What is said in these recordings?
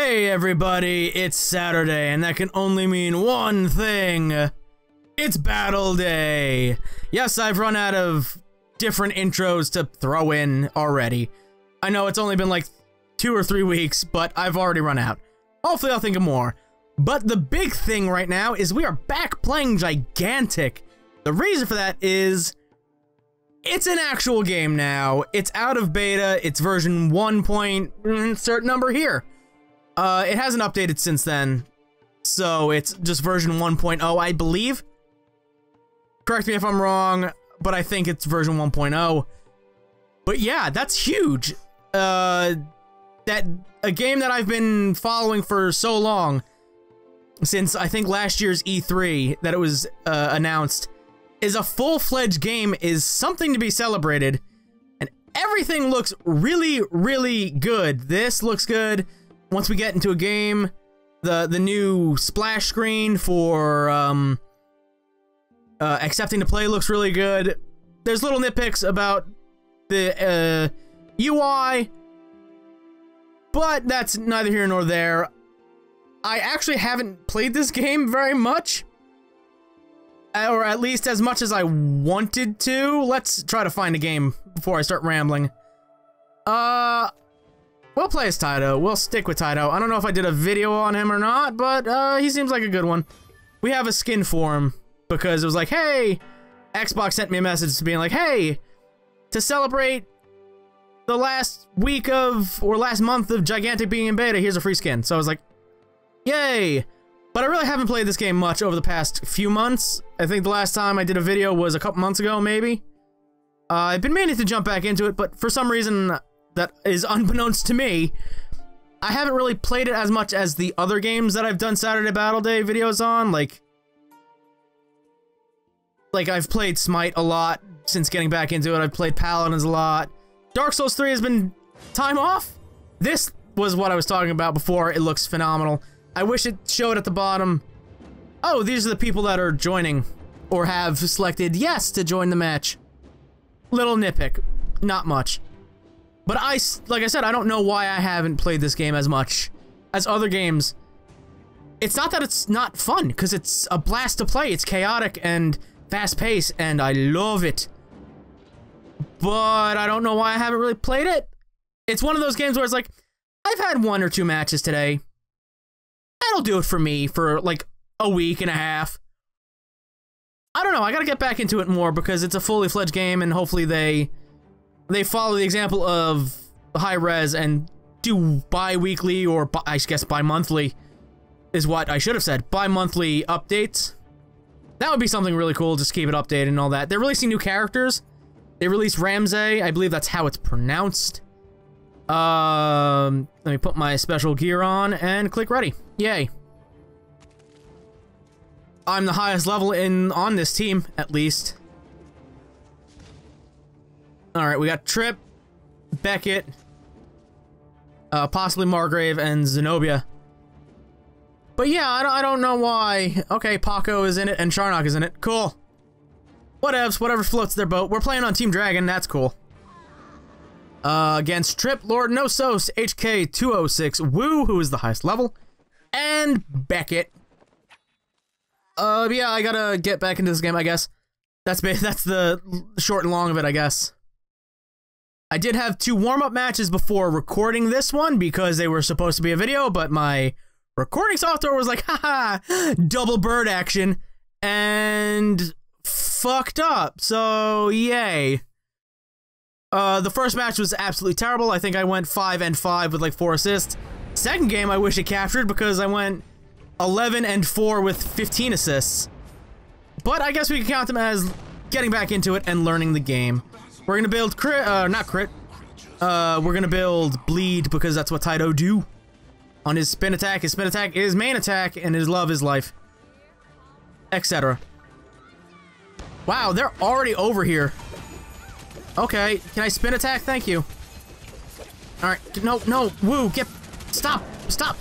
Hey everybody, it's Saturday, and that can only mean one thing. It's Battle Day! Yes, I've run out of different intros to throw in already. I know it's only been like two or three weeks, but I've already run out. Hopefully I'll think of more. But the big thing right now is we are back playing Gigantic. The reason for that is it's an actual game now. It's out of beta. It's version 1. Point, mm, insert number here. Uh, it hasn't updated since then. So it's just version 1.0, I believe. Correct me if I'm wrong, but I think it's version 1.0. But yeah, that's huge. Uh, that a game that I've been following for so long, since I think last year's E3 that it was uh, announced, is a full-fledged game is something to be celebrated. And everything looks really, really good. This looks good. Once we get into a game, the the new splash screen for um, uh, accepting to play looks really good. There's little nitpicks about the uh, UI, but that's neither here nor there. I actually haven't played this game very much, or at least as much as I wanted to. Let's try to find a game before I start rambling. Uh, we'll play as Tyto. We'll stick with Tyto. I don't know if I did a video on him or not, but uh, he seems like a good one. We have a skin for him because it was like, hey, Xbox sent me a message to being like, hey, to celebrate the last week of, or last month of Gigantic being in beta, here's a free skin. So I was like, yay. But I really haven't played this game much over the past few months. I think the last time I did a video was a couple months ago, maybe. Uh, I've been meaning to jump back into it, but for some reason that is unbeknownst to me, I haven't really played it as much as the other games that I've done Saturday Battle Day videos on, like... Like, I've played Smite a lot since getting back into it, I've played Paladins a lot. Dark Souls 3 has been time off. This was what I was talking about before, it looks phenomenal. I wish it showed at the bottom. Oh, these are the people that are joining or have selected yes to join the match. Little nitpick, not much. But I, like I said, I don't know why I haven't played this game as much as other games. It's not that it's not fun, because it's a blast to play. It's chaotic and fast-paced, and I love it. But I don't know why I haven't really played it. It's one of those games where it's like, I've had one or two matches today that'll do it for me for like a week and a half. I don't know. I gotta get back into it more because it's a fully fledged game, and hopefully they they follow the example of Hi-Rez and do bi-weekly or bi I guess bi-monthly is what I should have said. Bi-monthly updates. That would be something really cool. Just keep it updated and all that. They're releasing new characters. They released Ramsey. I believe that's how it's pronounced. Um, let me put my special gear on and click ready. Yay. I'm the highest level in on this team, at least. Alright, we got Tripp, Beckett, uh, possibly Margrave, and Xenobia. But yeah, I don't, I don't know why. Okay, Pakko is in it, and Charnok is in it. Cool. Whatevs, whatever floats their boat. We're playing on Team Dragon, that's cool. Uh, against Tripp, Lord Knossos, HK206, Wu, who is the highest level, and Beckett. Uh, yeah, I gotta get back into this game, I guess. That's that's the short and long of it, I guess. I did have two warm-up matches before recording this one because they were supposed to be a video, but my recording software was like, haha, double bird action, and fucked up, so yay. Uh, the first match was absolutely terrible. I think I went 5 and 5 with like 4 assists. Second game I wish it captured because I went 11 and 4 with 15 assists. But I guess we can count them as getting back into it and learning the game. We're gonna build crit, uh, not crit. Uh, we're gonna build bleed because that's what Tyto do. On his spin attack, his spin attack is main attack, and his love is life. Etc. Wow, they're already over here. Okay, can I spin attack? Thank you. Alright, no, no, Wu, get, stop, stop.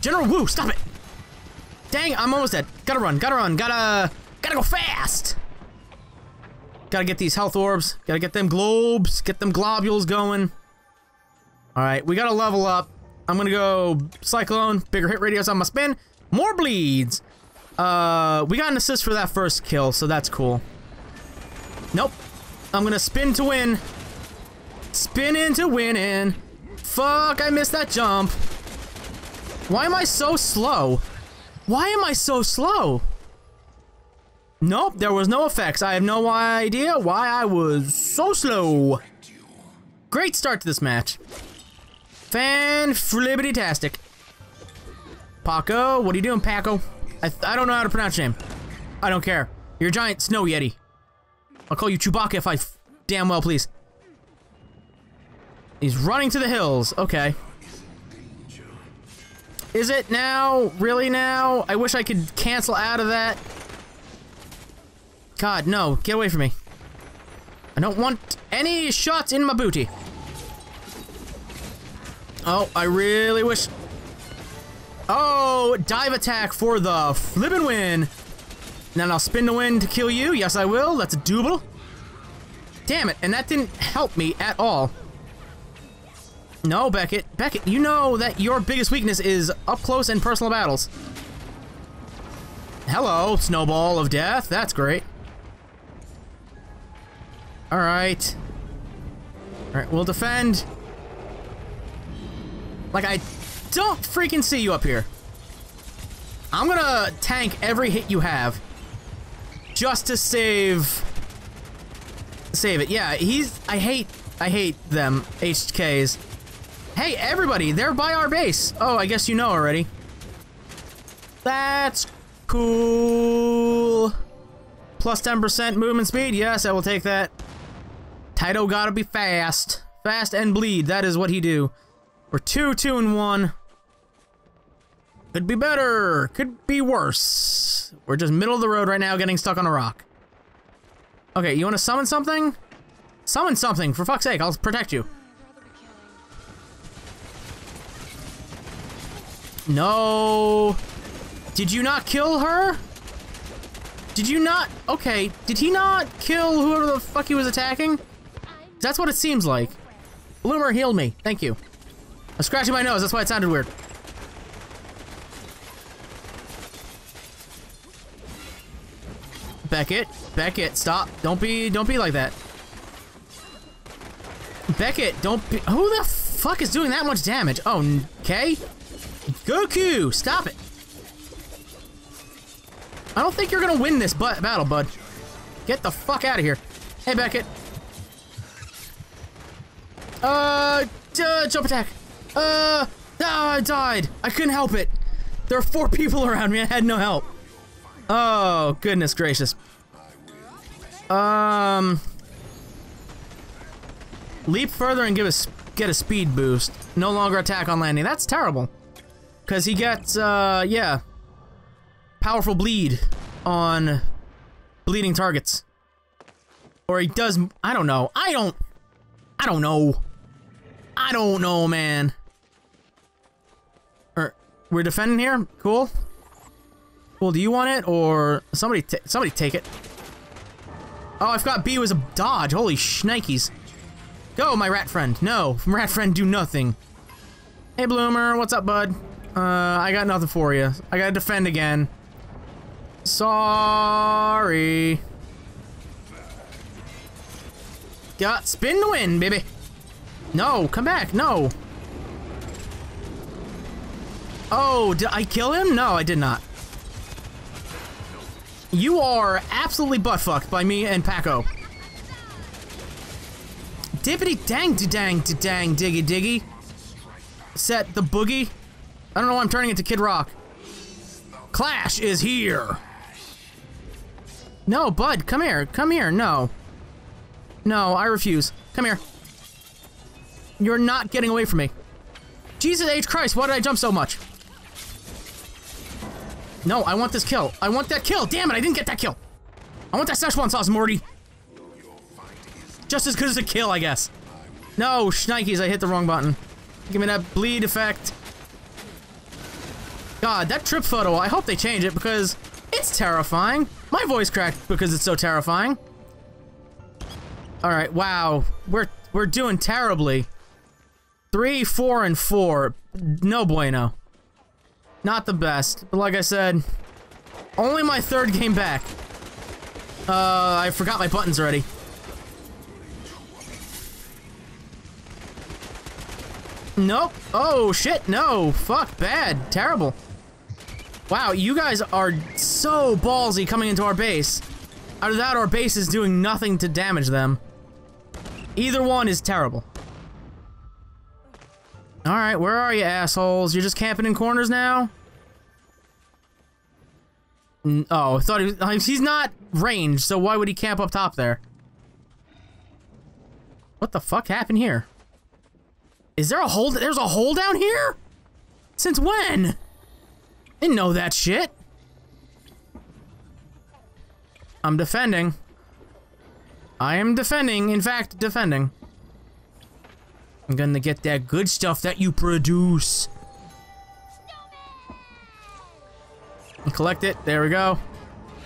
General Wu, stop it. Dang, I'm almost dead. Gotta run, gotta run, gotta, gotta go fast. Gotta get these health orbs, gotta get them globes, get them globules going. Alright, we gotta level up. I'm gonna go Cyclone, bigger hit radius on my spin, more bleeds. Uh, we got an assist for that first kill, so that's cool. Nope. I'm gonna spin to win. Spin into winning. Fuck, I missed that jump. Why am I so slow? Why am I so slow? Nope, there was no effects. I have no idea why I was so slow. Great start to this match. Fan flibbity-tastic. Pakko, what are you doing, Pakko? I, I don't know how to pronounce your name. I don't care. You're a giant snow yeti. I'll call you Chewbacca if I damn well please. He's running to the hills. Okay. Is it now? Really now? I wish I could cancel out of that. God, no. Get away from me. I don't want any shots in my booty. Oh, I really wish... Oh, dive attack for the flippin' win. Then I'll spin the win to kill you. Yes, I will. That's a double. Damn it, and that didn't help me at all. No, Beckett. Beckett, you know that your biggest weakness is up close and personal battles. Hello, Snowball of Death. That's great. Alright. Alright, we'll defend. Like, I don't freaking see you up here. I'm gonna tank every hit you have. Just to save... Save it. Yeah, he's... I hate... I hate them. HKs. Hey, everybody! They're by our base! Oh, I guess you know already. That's cool. Plus 10% movement speed. Yes, I will take that. Tyto gotta be fast. Fast and bleed. That is what he do. We're two, two, and one. Could be better. Could be worse. We're just middle of the road right now, getting stuck on a rock. Okay, you want to summon something? Summon something, for fuck's sake. I'll protect you. No. Did you not kill her? Did you not? Okay, did he not kill whoever the fuck he was attacking? That's what it seems like. Bloomer healed me. Thank you. I'm scratching my nose. That's why it sounded weird. Beckett, Beckett, stop. Don't be, don't be like that. Beckett, don't be, who the fuck is doing that much damage? Oh, okay. Goku, stop it. I don't think you're gonna win this battle, bud. Get the fuck out of here. Hey, Beckett. Uh, uh, jump attack. Uh, ah, I died. I couldn't help it. There are four people around me. I had no help. Oh, goodness gracious. Um, leap further and give us get a speed boost. No longer attack on landing. That's terrible. Because he gets, uh, yeah, powerful bleed on bleeding targets. Or he does, I don't know. I don't, I don't know. I don't know, man. Or, we're defending here? Cool. Cool, do you want it? Or somebody, somebody take it. Oh, I forgot B was a dodge. Holy shnikes. Go, my rat friend. No, rat friend do nothing. Hey, Bloomer, what's up, bud? Uh, I got nothing for you. I gotta defend again. Sorry. Got spin to win, baby. No, come back. No. Oh, did I kill him? No, I did not. You are absolutely butt-fucked by me and Pakko. Dippity dang dang dang diggy diggy. Set the boogie. I don't know why I'm turning into Kid Rock. Clash is here! No, bud, come here. Come here. No. No, I refuse. Come here. You're not getting away from me. Jesus H. Christ, why did I jump so much? No, I want this kill. I want that kill. Damn it, I didn't get that kill. I want that Szechuan sauce, Morty. Just as good as a kill, I guess. No, shnikes, I hit the wrong button. Give me that bleed effect. God, that trip photo, I hope they change it because it's terrifying. My voice cracked because it's so terrifying. Alright, wow. We're we're doing terribly. Three, four, and four. No bueno. Not the best. But like I said, only my third game back. Uh, I forgot my buttons already. Nope. Oh, shit. No. Fuck. Bad. Terrible. Wow, you guys are so ballsy coming into our base. Out of that, our base is doing nothing to damage them. Either one is terrible. Alright, where are you, assholes? You're just camping in corners now? Oh, I thought he was- uh, he's not ranged, so why would he camp up top there? What the fuck happened here? Is there a hole? There's a hole down here? Since when? Didn't know that shit. I'm defending. I am defending, in fact, defending. I'm gonna get that good stuff that you produce. Collect it. There we go.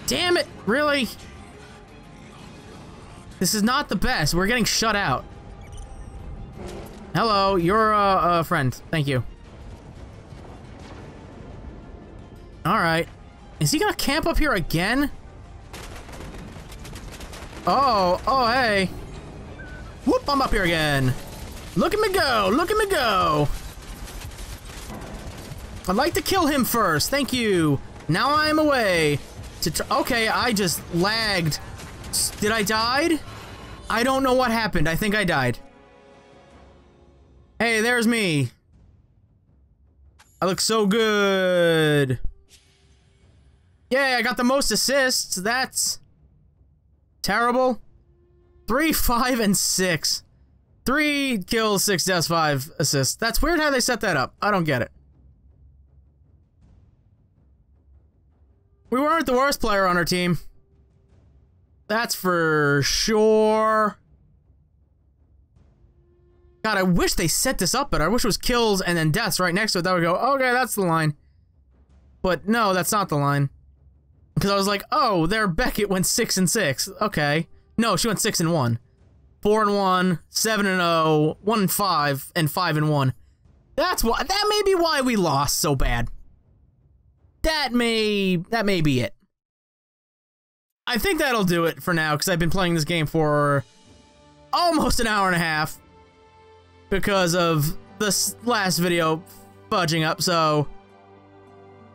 Damn it! Really? This is not the best. We're getting shut out. Hello, you're a friend. Thank you. Alright. Is he gonna camp up here again? Oh, oh, hey. Whoop, I'm up here again. Look at me go, look at me go. I'd like to kill him first, thank you. Now I'm away. To okay, I just lagged. Did I died? I don't know what happened. I think I died. Hey, there's me. I look so good. Yeah, I got the most assists. That's terrible. Three, five, and six. Three kills, six deaths, five assists. That's weird how they set that up. I don't get it. We weren't the worst player on our team. That's for sure. God, I wish they set this up better. I wish it was kills and then deaths right next to it. That would go, okay, that's the line. But no, that's not the line. Because I was like, oh, there Beckett went 6 and 6. Okay. No, she went 6 and 1. 4 and 1, 7 and 0, 1 and 5, and 5 and 1. That's why that may be why we lost so bad. That may that may be it. I think that'll do it for now because I've been playing this game for almost an hour and a half because of this last video fudging up. So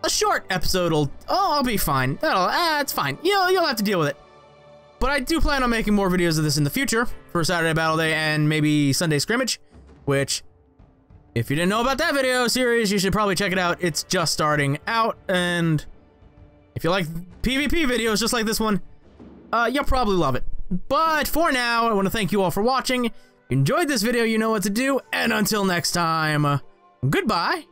a short episode will oh I'll be fine. That'll ah it's fine. You'll you'll have to deal with it. But I do plan on making more videos of this in the future for Saturday Battle Day and maybe Sunday Scrimmage, which if you didn't know about that video series, you should probably check it out. It's just starting out, and if you like PvP videos just like this one, uh, you'll probably love it. But for now, I want to thank you all for watching. If you enjoyed this video, you know what to do, and until next time, uh, goodbye.